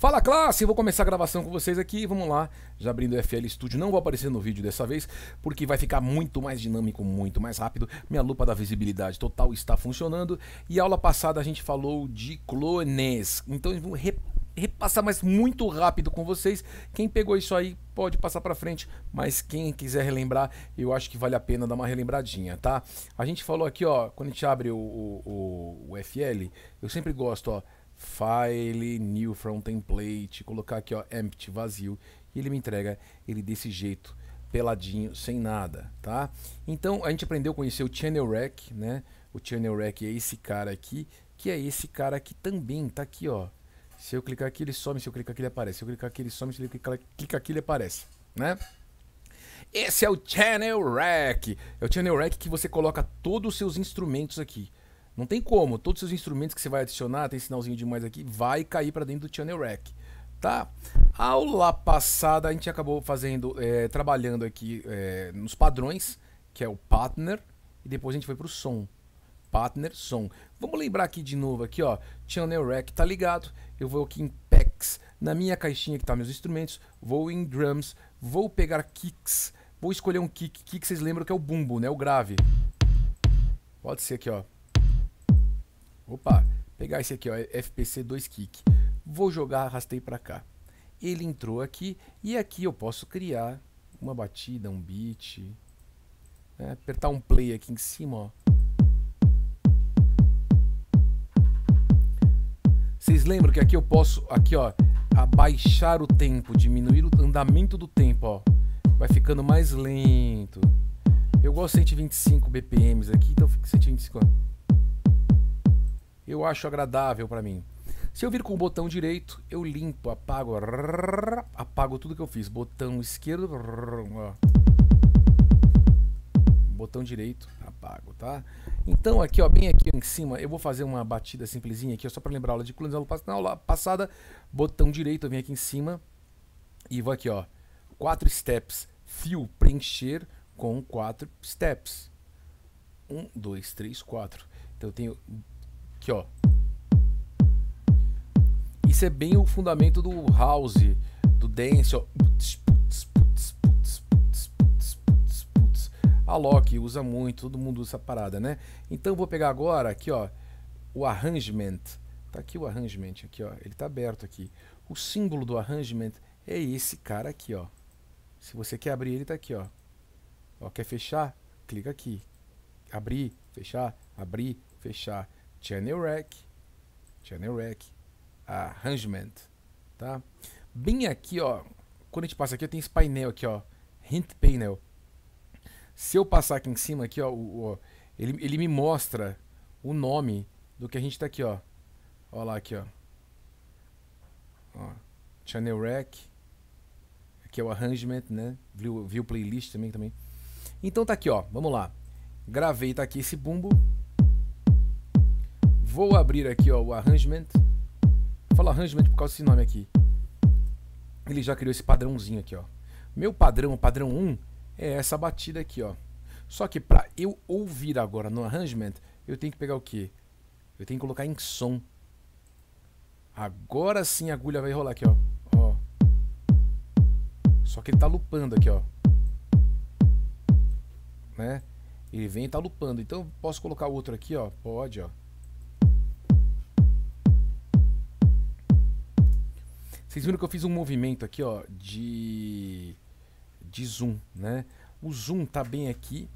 Fala classe, vou começar a gravação com vocês aqui, vamos lá, já abrindo o FL Studio, não vou aparecer no vídeo dessa vez, porque vai ficar muito mais dinâmico, muito mais rápido, minha lupa da visibilidade total está funcionando, e aula passada a gente falou de clones, então eu vou re repassar mais muito rápido com vocês, quem pegou isso aí pode passar para frente, mas quem quiser relembrar, eu acho que vale a pena dar uma relembradinha, tá? A gente falou aqui, ó, quando a gente abre o, o, o FL, eu sempre gosto, ó, File, New from Template, colocar aqui ó, Empty, vazio, e ele me entrega ele desse jeito, peladinho, sem nada, tá? Então a gente aprendeu a conhecer o Channel Rack, né? O Channel Rack é esse cara aqui, que é esse cara aqui também, tá aqui ó. Se eu clicar aqui ele some, se eu clicar aqui ele aparece, se eu clicar aqui ele some, se eu clicar, aqui ele aparece, né? Esse é o Channel Rack, é o Channel Rack que você coloca todos os seus instrumentos aqui. Não tem como. Todos os seus instrumentos que você vai adicionar, tem sinalzinho demais aqui, vai cair para dentro do Channel Rack. Tá? Aula passada a gente acabou fazendo, é, trabalhando aqui é, nos padrões, que é o partner, e depois a gente foi para o som. Partner, som. Vamos lembrar aqui de novo, aqui ó, Channel Rack tá ligado. Eu vou aqui em Packs, na minha caixinha que tá meus instrumentos, vou em Drums, vou pegar Kicks, vou escolher um kick. Kick vocês lembram que é o bumbo, né? O grave. Pode ser aqui ó, Opa, pegar esse aqui, ó, FPC 2 kick. Vou jogar, arrastei para cá. Ele entrou aqui e aqui eu posso criar uma batida, um beat. Né? Apertar um play aqui em cima, ó. Vocês lembram que aqui eu posso, aqui ó, abaixar o tempo, diminuir o andamento do tempo, ó. Vai ficando mais lento. Eu gosto de 125 BPMs aqui, então fica 125, ó eu acho agradável para mim. Se eu vir com o botão direito, eu limpo, apago, apago tudo que eu fiz. Botão esquerdo, ó. botão direito, apago, tá? Então aqui, ó, bem aqui em cima, eu vou fazer uma batida simplesinha aqui, só para lembrar a aula de clones. Na aula passada, botão direito, eu aqui em cima e vou aqui, ó, quatro steps, fio preencher com quatro steps. Um, dois, três, quatro. Então eu tenho Aqui, ó. Isso é bem o fundamento do house, do dance, ó. A Loki usa muito, todo mundo usa essa parada, né? Então vou pegar agora aqui, ó, o arrangement. Tá aqui o arrangement, aqui, ó. Ele tá aberto aqui. O símbolo do arrangement é esse cara aqui, ó. Se você quer abrir ele, tá aqui, ó. ó quer fechar? Clica aqui. Abrir, fechar, abrir, fechar channel rack, channel rack, arrangement, tá? Bem aqui, ó, quando a gente passa aqui, tem esse painel aqui, ó, hint panel. Se eu passar aqui em cima aqui, ó, o, o, ele, ele me mostra o nome do que a gente tá aqui, ó. Ó lá aqui, ó. ó channel rack. Aqui é o arrangement, né? Viu, viu playlist também, também. Então tá aqui, ó. Vamos lá. Gravei, tá aqui esse bumbo. Vou abrir aqui ó, o arrangement. Falar arrangement por causa desse nome aqui. Ele já criou esse padrãozinho aqui, ó. Meu padrão, padrão 1, é essa batida aqui, ó. Só que para eu ouvir agora no arrangement, eu tenho que pegar o quê? Eu tenho que colocar em som. Agora sim a agulha vai rolar aqui, ó. ó. Só que ele tá lupando aqui, ó. Né? Ele vem e tá lupando. Então posso colocar outro aqui, ó. Pode, ó. Vocês viram que eu fiz um movimento aqui, ó, de de zoom, né? O zoom tá bem aqui.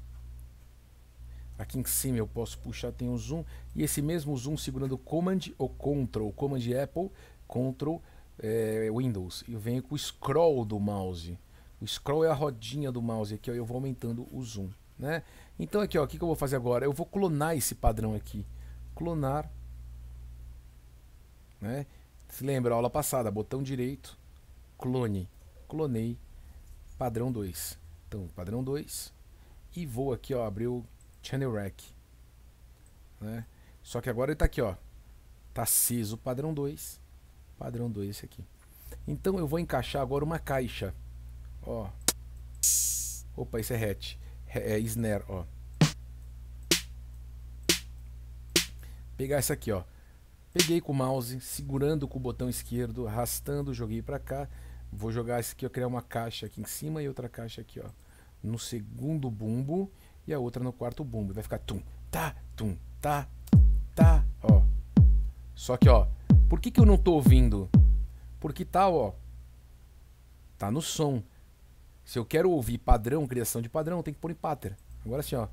Aqui em cima eu posso puxar, tem o zoom. E esse mesmo zoom segurando Command ou Control. Command Apple, Control é, Windows. Eu venho com o scroll do mouse. O scroll é a rodinha do mouse aqui, ó, eu vou aumentando o zoom, né? Então aqui, ó, o que, que eu vou fazer agora? Eu vou clonar esse padrão aqui. Clonar, né? Se lembra, aula passada, botão direito, clone. Clonei, padrão 2. Então, padrão 2. E vou aqui, ó, abrir o Channel Rack. Né? Só que agora ele está aqui, ó. Tá aceso o padrão 2. Padrão 2 esse aqui. Então eu vou encaixar agora uma caixa. Ó. Opa, isso é hatch. É snare, ó. Pegar essa aqui, ó. Peguei com o mouse, segurando com o botão esquerdo, arrastando, joguei para cá. Vou jogar esse aqui, eu criar uma caixa aqui em cima e outra caixa aqui, ó, no segundo bumbo e a outra no quarto bumbo. Vai ficar tum, tá, tum, tá, tá, ó. Só que, ó, por que, que eu não tô ouvindo? Porque tá, ó, tá no som. Se eu quero ouvir padrão, criação de padrão, tem que pôr em pattern. Agora sim, ó.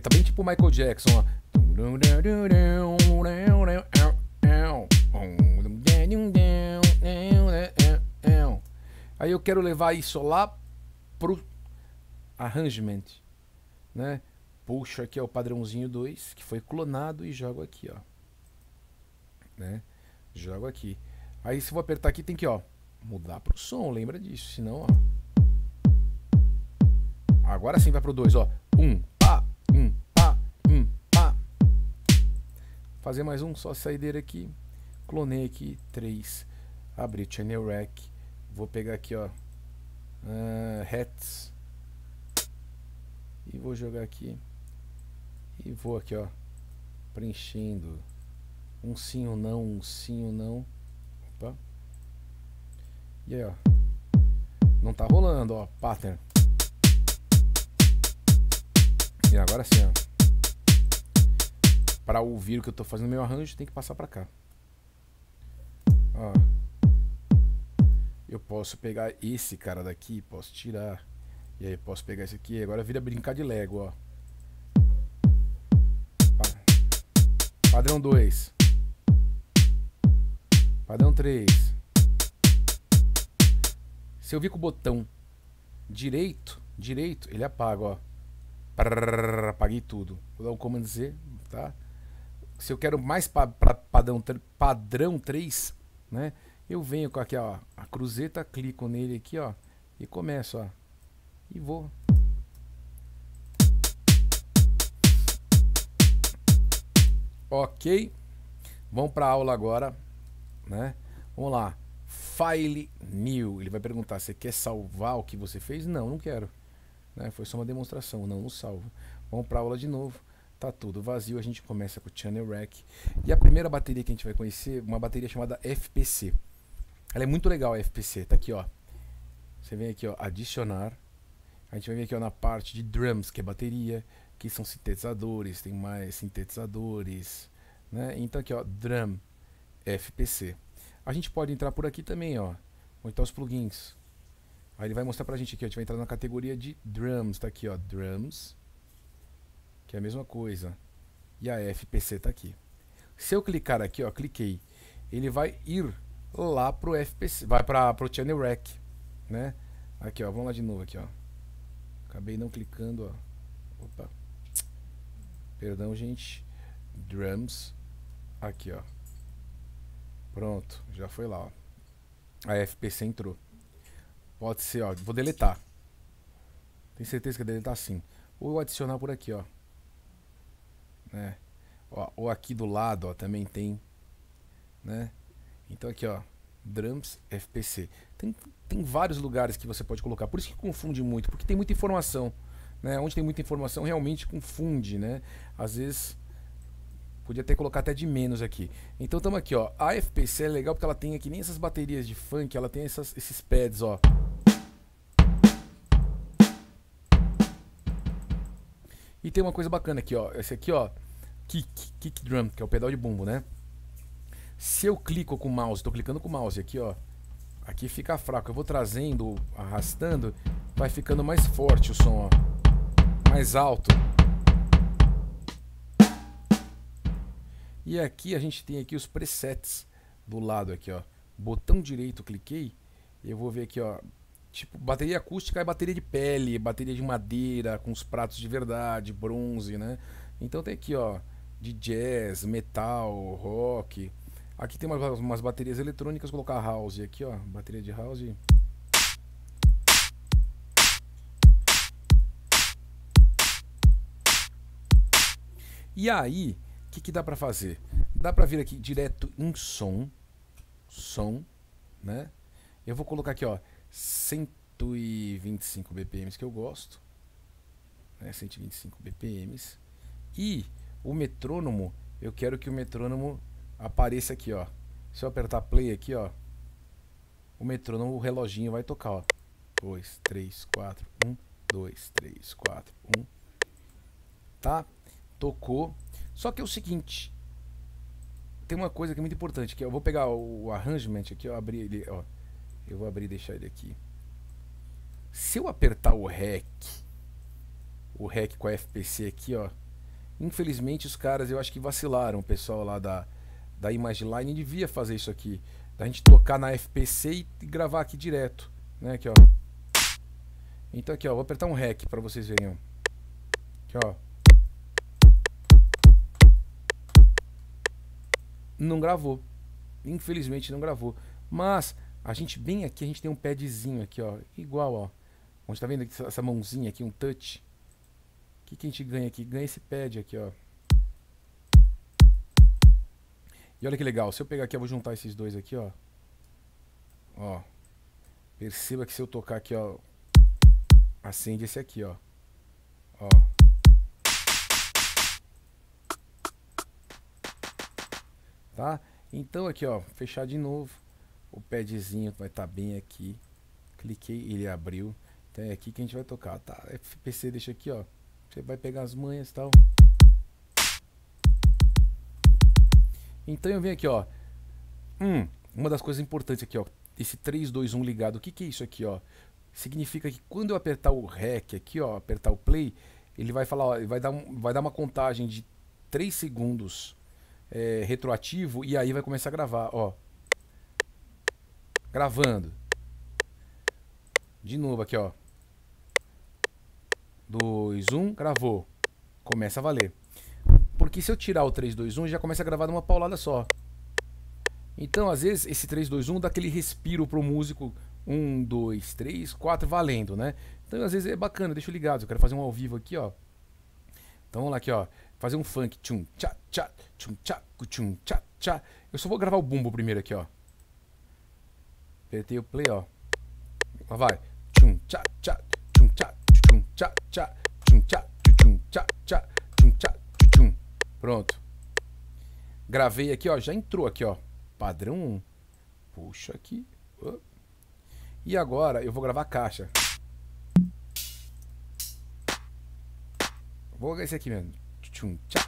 Tá bem tipo o Michael Jackson, ó. Aí eu quero levar isso lá pro arrangement, né? Puxo aqui ó, o padrãozinho 2, que foi clonado e jogo aqui, ó. Né? Jogo aqui. Aí se eu vou apertar aqui tem que, ó, mudar pro som, lembra disso, senão, ó. Agora sim vai pro 2, ó. 1, um, Fazer mais um, só saideira aqui. Clonei aqui, 3. Abri channel rack. Vou pegar aqui, ó. Uh, hats. E vou jogar aqui. E vou aqui, ó. Preenchendo. Um sim ou não, um sim ou não. Opa. E aí, ó. Não tá rolando, ó. Pattern. E agora sim, ó. Para ouvir o que eu tô fazendo no meu arranjo, tem que passar para cá. Ó. Eu posso pegar esse cara daqui, posso tirar. E aí posso pegar esse aqui. Agora vira brincar de Lego, ó. Padrão 2. Padrão 3. Se eu vir com o botão direito, direito, ele apaga, ó. Prrr, apaguei tudo. Vou dar o comando Z, tá? Se eu quero mais pa pra padrão, padrão 3, né? Eu venho com aqui, ó, a cruzeta, clico nele aqui, ó, e começo, ó. E vou. Ok. Vamos para aula agora, né? Vamos lá. File new. Ele vai perguntar: você quer salvar o que você fez? Não, não quero. Né? Foi só uma demonstração, não, não salvo. Vamos para aula de novo. Tá tudo vazio. A gente começa com o Channel Rack. E a primeira bateria que a gente vai conhecer, uma bateria chamada FPC. Ela é muito legal, a FPC. Tá aqui, ó. Você vem aqui, ó, adicionar. A gente vai ver aqui ó, na parte de drums, que é bateria, que são sintetizadores, tem mais sintetizadores, né? Então aqui, ó, drum FPC. A gente pode entrar por aqui também, ó, onde estão os plugins. Aí ele vai mostrar pra gente aqui, ó, a gente vai entrar na categoria de drums, tá aqui, ó, drums, que é a mesma coisa. E a FPC tá aqui. Se eu clicar aqui, ó, cliquei, ele vai ir lá pro FPC, vai para pro channel rack, né? Aqui, ó, vamos lá de novo aqui, ó. Acabei não clicando, ó. Opa. Perdão, gente. Drums. Aqui, ó. Pronto, já foi lá, ó. A FPC entrou. Pode ser, ó. Vou deletar. Tem certeza que deletar sim. Ou adicionar por aqui, ó. Né? Ó, ou aqui do lado, ó, também tem, né? Então aqui, ó, drums FPC. Tem, tem vários lugares que você pode colocar. Por isso que confunde muito, porque tem muita informação. Né? Onde tem muita informação realmente confunde, né? Às vezes podia até colocar até de menos aqui. Então estamos aqui, ó. A FPC é legal porque ela tem aqui nem essas baterias de funk, ela tem essas, esses pads, ó. E tem uma coisa bacana aqui, ó. Esse aqui, ó, kick, kick drum, que é o pedal de bumbo, né? Se eu clico com o mouse, estou clicando com o mouse aqui, ó. Aqui fica fraco. Eu vou trazendo, arrastando, vai ficando mais forte o som, ó. Mais alto. E aqui a gente tem aqui os presets do lado aqui, ó. Botão direito, cliquei. Eu vou ver aqui, ó. Tipo, bateria acústica é bateria de pele, bateria de madeira, com os pratos de verdade, bronze, né? Então tem aqui, ó, de jazz, metal, rock. Aqui tem umas, umas baterias eletrônicas, vou colocar house aqui, ó, bateria de house. E aí, o que, que dá para fazer? Dá para vir aqui direto em som, som, né? Eu vou colocar aqui, ó, 125 BPMs que eu gosto, né? 125 BPMs. E o metrônomo, eu quero que o metrônomo apareça aqui, ó. Se eu apertar play aqui, ó, o metrônomo, o reloginho vai tocar, ó. 2, 3, 4, 1, 2, 3, 4, 1. Tá? Tocou. Só que é o seguinte, tem uma coisa que é muito importante, que eu vou pegar o arrangement aqui, eu abrir ele, ó. Eu vou abrir e deixar ele aqui. Se eu apertar o REC, o REC com a FPC aqui, ó, infelizmente os caras, eu acho que vacilaram, o pessoal lá da da Imageline devia fazer isso aqui, da gente tocar na FPC e gravar aqui direto, né, aqui, ó. Então aqui, ó, vou apertar um REC para vocês verem, ó. Aqui, ó. não gravou. Infelizmente não gravou. Mas a gente bem aqui, a gente tem um padzinho aqui, ó. Igual, ó. Onde tá vendo essa mãozinha aqui, um touch? O que, que a gente ganha aqui? Ganha esse pad aqui, ó. E olha que legal. Se eu pegar aqui, eu vou juntar esses dois aqui, ó. Ó. Perceba que se eu tocar aqui, ó. Acende esse aqui, ó. Ó. tá? Então aqui, ó, fechar de novo. O padzinho vai estar tá bem aqui. Cliquei, ele abriu. Então é aqui que a gente vai tocar, tá? FPC deixa aqui, ó. Você vai pegar as manhas e tal. Então eu venho aqui, ó. Hum, uma das coisas importantes aqui, ó. Esse 3, 2, 1 ligado. O que, que é isso aqui, ó? Significa que quando eu apertar o REC aqui, ó, apertar o play, ele vai falar, ó, vai dar, um, vai dar uma contagem de 3 segundos é, retroativo e aí vai começar a gravar, ó. Gravando. De novo aqui, ó. 2, 1, um, gravou. Começa a valer. Porque se eu tirar o 3, 2, 1, já começa a gravar numa paulada só. Então, às vezes, esse 3, 2, 1 dá aquele respiro pro músico. 1, 2, 3, 4, valendo, né? Então, às vezes é bacana, deixa eu ligado. Eu quero fazer um ao vivo aqui, ó. Então, vamos lá aqui, ó fazer um funk. Tchum, tchá, tchá, tchum, tchá, tchum, tchá, tchá. Eu só vou gravar o bumbo primeiro aqui, ó. Apertei o play, ó. Lá vai. Tchum, tchá, tchá, tchá, tchá, tchum, tchá, tchum, tchá, tchá, tchum, tchá, tchum. Pronto. Gravei aqui, ó. Já entrou aqui, ó. Padrão 1. Puxa aqui. E agora eu vou gravar a caixa. Vou esse aqui mesmo tchum, tchá,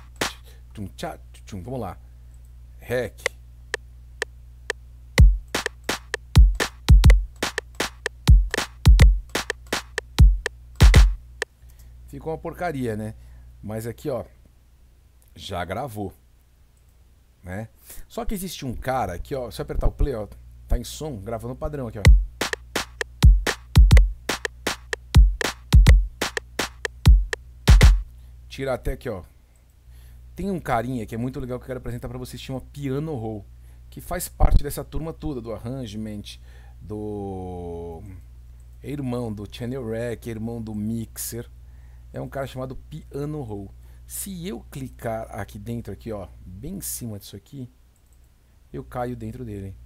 tchum, tchá, tchum. Vamos lá. Rec. Ficou uma porcaria, né? Mas aqui, ó, já gravou. Né? Só que existe um cara aqui, ó, se eu apertar o play, ó, tá em som, gravando padrão aqui, ó. Tira até aqui, ó. Tem um carinha que é muito legal que eu quero apresentar para vocês, chama Piano Roll, que faz parte dessa turma toda, do arrangement, do é irmão do Channel Rack, é irmão do Mixer. É um cara chamado Piano Roll. Se eu clicar aqui dentro, aqui, ó, bem em cima disso aqui, eu caio dentro dele.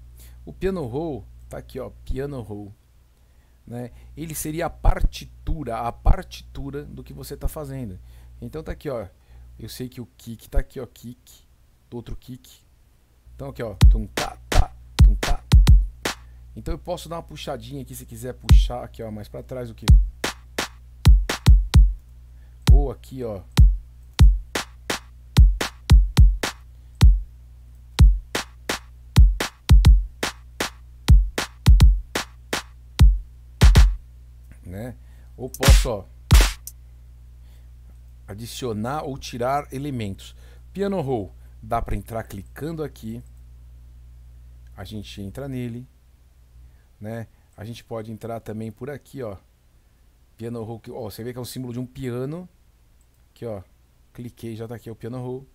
O Piano Roll tá aqui, ó, Piano Roll. Né? Ele seria a partitura, a partitura do que você está fazendo. Então tá aqui, ó. Eu sei que o kick tá aqui, ó, kick, outro kick. Então aqui, ó, tum tá, tá, tum tá. Então eu posso dar uma puxadinha aqui se quiser puxar aqui, ó, mais para trás do que aqui, ó. Né? Ou posso, ó, adicionar ou tirar elementos. Piano Roll, dá para entrar clicando aqui. A gente entra nele, né? A gente pode entrar também por aqui, ó. Piano Roll, ó, você vê que é um símbolo de um piano. Aqui, ó. Cliquei, já tá aqui é o Piano Roll,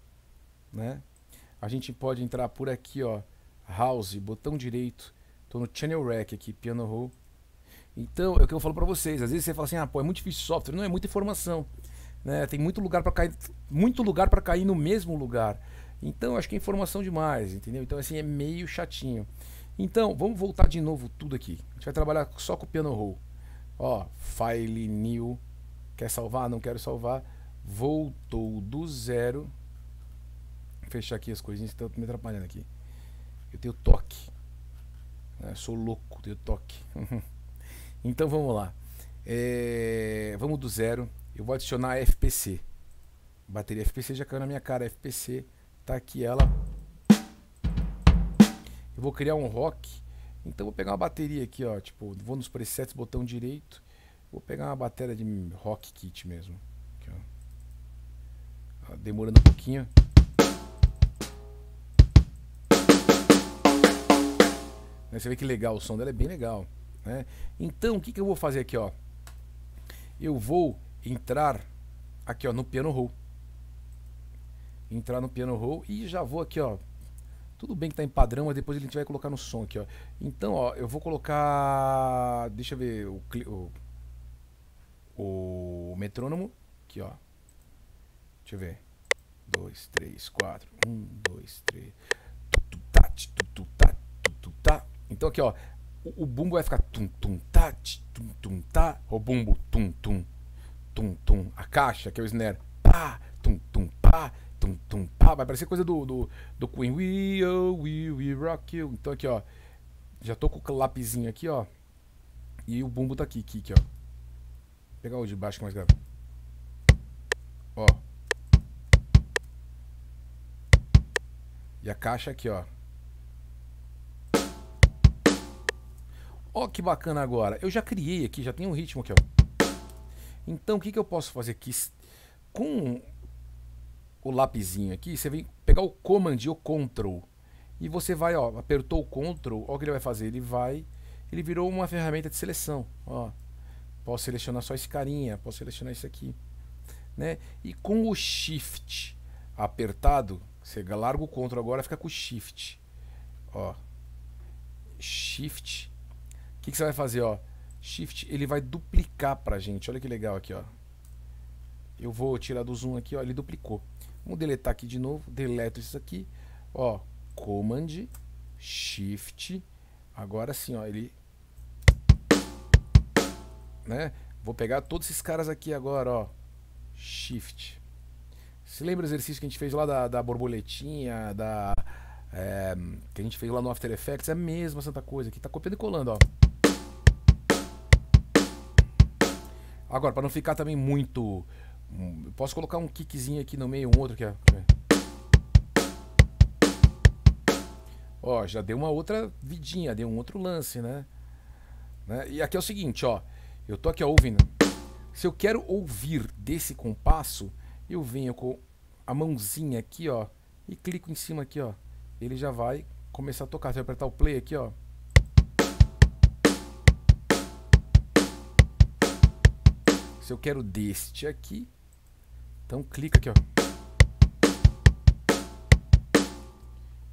né? A gente pode entrar por aqui, ó. House, botão direito. Tô no Channel Rack aqui, Piano Roll. Então, é o que eu falo para vocês. Às vezes você fala assim, ah, pô, é muito difícil software. Não, é muita informação. Né? Tem muito lugar para cair, muito lugar para cair no mesmo lugar. Então acho que é informação demais, entendeu? Então assim é meio chatinho. Então vamos voltar de novo tudo aqui. A gente vai trabalhar só com o piano roll. Ó, file new. Quer salvar? Não quero salvar. Voltou do zero. fechar aqui as coisinhas que estão me atrapalhando aqui. Eu tenho toque. Né? Sou louco, tenho toque. então vamos lá. É, vamos do zero. Eu vou adicionar FPC. Bateria FPC já caiu na minha cara. FPC, tá aqui ela. Eu vou criar um rock. Então vou pegar uma bateria aqui, ó. Tipo, vou nos presets, botão direito. Vou pegar uma bateria de rock kit mesmo. Demorando um pouquinho. Você vê que legal, o som dela é bem legal. Né? Então, o que, que eu vou fazer aqui? Ó? Eu vou entrar aqui ó, no piano roll. Entrar no piano roll e já vou aqui, ó. Tudo bem que tá em padrão, mas depois a gente vai colocar no som aqui, ó. Então, ó, eu vou colocar. Deixa eu ver o, o, o metrônomo. Aqui, ó. Deixa eu ver. 2, 3, 4. 1, 2, 3. Então aqui, ó. O, o bumbo vai ficar tum tum tá, tum tum tá. O bumbo tum tum tum tum. A caixa, que é o snare. Pá, tum tum pá, tum tum pá. Vai parecer coisa do, do, do Queen. We, oh, we, we rock you. Então aqui, ó. Já tô com o lapisinho aqui, ó. E o bumbo tá aqui, aqui, aqui ó. Vou pegar o de baixo que é mais grave. Ó. E a caixa aqui, ó. Ó que bacana agora. Eu já criei aqui, já tem um ritmo aqui, ó. Então, o que, que eu posso fazer aqui? Com o lapisinho aqui, você vem pegar o Command e o Control. E você vai, ó, apertou o Control, ó o que ele vai fazer. Ele vai, ele virou uma ferramenta de seleção, ó. Posso selecionar só esse carinha, posso selecionar esse aqui, né? E com o Shift apertado, você larga o Ctrl agora, fica com Shift. Ó. Shift. O que, que, você vai fazer, ó? Shift, ele vai duplicar pra gente. Olha que legal aqui, ó. Eu vou tirar do zoom aqui, ó. Ele duplicou. Vamos deletar aqui de novo. Deleto isso aqui. Ó. Command, Shift. Agora sim, ó. Ele... Né? Vou pegar todos esses caras aqui agora, ó. Shift. Você lembra o exercício que a gente fez lá da, da borboletinha, da. É, que a gente fez lá no After Effects? É a mesma santa coisa aqui. Tá copiando e colando, ó. Agora, para não ficar também muito. Hum, posso colocar um kickzinho aqui no meio, um outro aqui, ó. Ó, já deu uma outra vidinha, deu um outro lance, né? né? E aqui é o seguinte, ó. Eu tô aqui ó, ouvindo. Se eu quero ouvir desse compasso, eu venho com a mãozinha aqui, ó, e clico em cima aqui, ó. Ele já vai começar a tocar. Se eu apertar o play aqui, ó. Se eu quero deste aqui, então clica aqui, ó.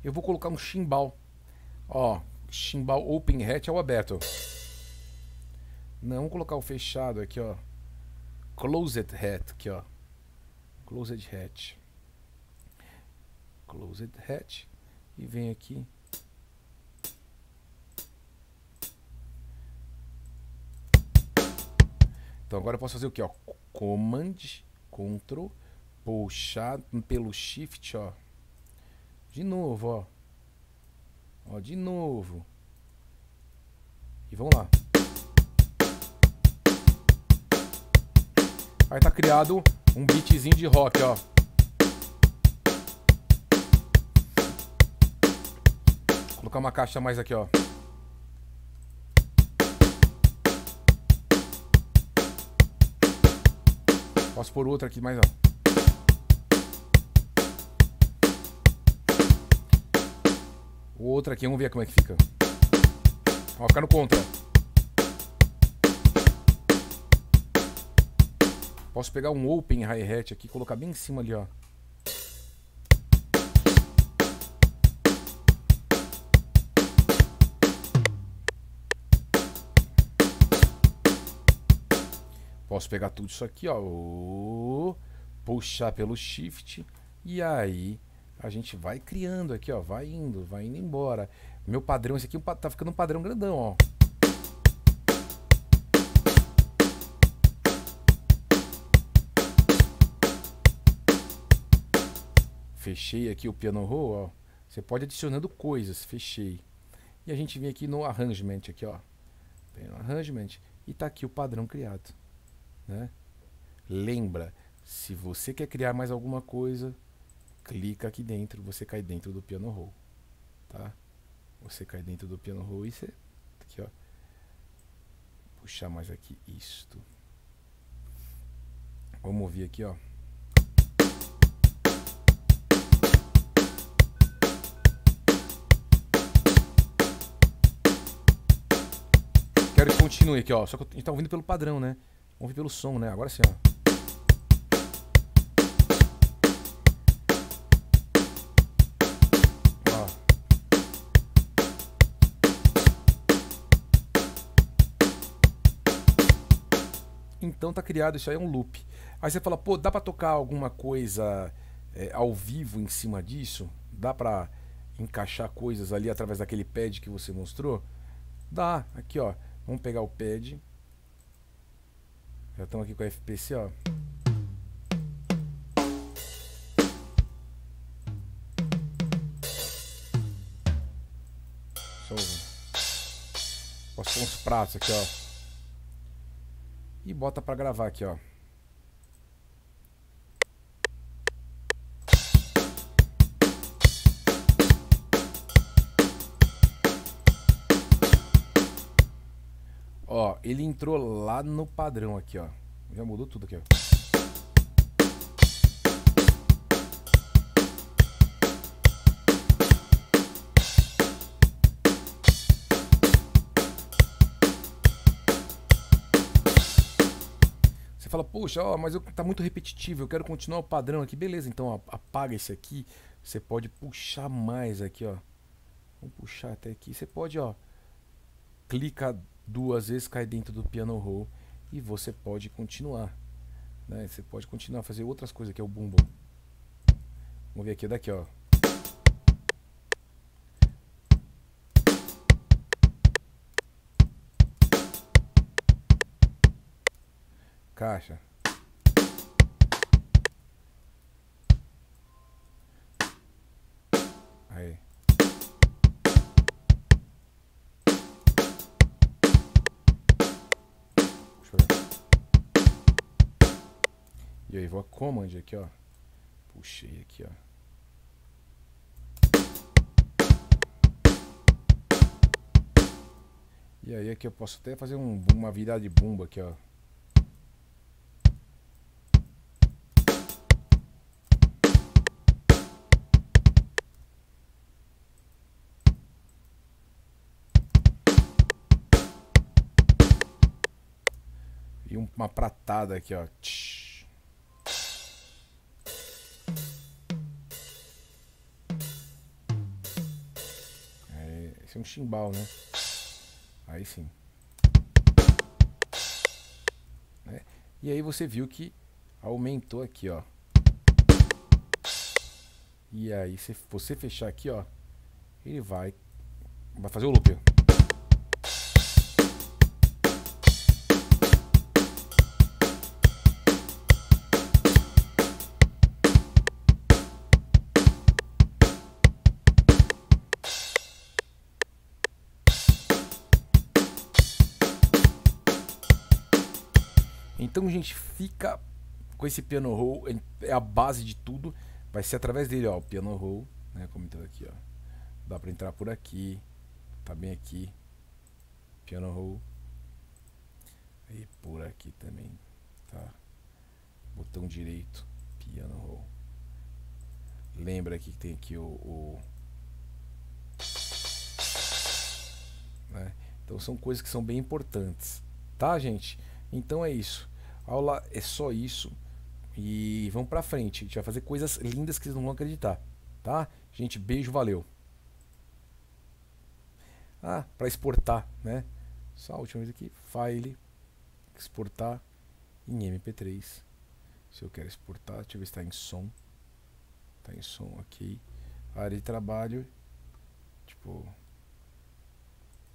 Eu vou colocar um chimbal. Ó, chimbal open hat é o aberto. Não, vamos colocar o fechado aqui, ó. Closed hat aqui, ó. Closed Hatch. Closed Hatch. E vem aqui. Então agora eu posso fazer o que? Ó? Command, Ctrl, puxar pelo Shift, ó. De novo, ó. Ó, de novo. E vamos lá. Aí tá criado um beatzinho de rock, ó. Colocar uma caixa mais aqui, ó. Posso pôr outra aqui mais, ó. Outra aqui, vamos ver como é que fica. Ó, ficar no contra. Posso pegar um open hi-hat aqui colocar bem em cima ali, ó. Posso pegar tudo isso aqui, ó. Puxar pelo shift. E aí a gente vai criando aqui, ó. Vai indo, vai indo embora. Meu padrão, esse aqui tá ficando um padrão grandão, ó. Fechei aqui o piano roll, ó. Você pode adicionando coisas, fechei. E a gente vem aqui no arrangement aqui, ó. Arrangement e tá aqui o padrão criado, né? Lembra, se você quer criar mais alguma coisa, clica aqui dentro, você cai dentro do piano roll, tá? Você cai dentro do piano roll e você aqui, ó. Puxar mais aqui isto. Vamos ouvir aqui, ó. Quero que continue aqui, ó. Só que a gente tá ouvindo pelo padrão, né? Vamos ouvir pelo som, né? Agora sim, ó. Então tá criado, isso aí é um loop. Aí você fala, pô, dá para tocar alguma coisa é, ao vivo em cima disso? Dá para encaixar coisas ali através daquele pad que você mostrou? Dá, aqui ó. Vamos pegar o pad. Já estamos aqui com a FPC, ó. Posso pôr uns pratos aqui, ó e bota para gravar aqui, ó. Ele entrou lá no padrão aqui, ó. Já mudou tudo aqui, ó. fala, poxa, ó, mas eu, tá muito repetitivo, eu quero continuar o padrão aqui. Beleza, então ó, apaga esse aqui. Você pode puxar mais aqui, ó. Vamos puxar até aqui. Você pode, ó, clica duas vezes, cai dentro do piano roll e você pode continuar. Né? Você pode continuar a fazer outras coisas que é o bumbo. Vamos ver aqui, daqui, ó. caixa. E aí, vou a command aqui, ó. Puxei aqui, ó. E aí aqui eu posso até fazer um, uma virada de bumba aqui, ó. E uma pratada aqui, ó. Um chimbal, né? Aí sim. É. E aí você viu que aumentou aqui, ó. E aí, se você fechar aqui, ó, ele vai vai fazer o loop. Então gente fica com esse piano roll, é a base de tudo, vai ser através dele, ó, o piano roll, né, como então aqui, ó. Dá para entrar por aqui, tá bem aqui. Piano roll. E por aqui também, tá? Botão direito, piano roll. Lembra aqui que tem aqui o, o né? Então são coisas que são bem importantes, tá, gente? Então é isso. Aula é só isso. E vamos pra frente. A gente vai fazer coisas lindas que vocês não vão acreditar. Tá? Gente, beijo, valeu. Ah, para exportar, né? Só a última vez aqui. File. Exportar em MP3. Se eu quero exportar, deixa eu ver se está em som. Está em som, ok. Área de trabalho. Tipo.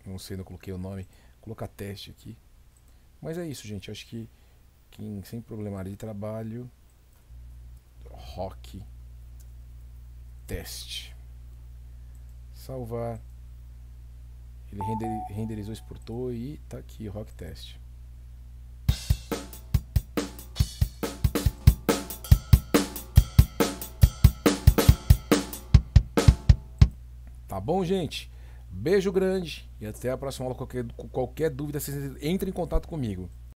Não sei, não coloquei o nome. Vou colocar teste aqui. Mas é isso, gente. Acho que sem problema de trabalho, rock, test. Salvar. Ele render, renderizou, exportou e tá aqui rock test. Tá bom, gente? Beijo grande e até a próxima aula. Qualquer, qualquer dúvida, vocês entrem em contato comigo.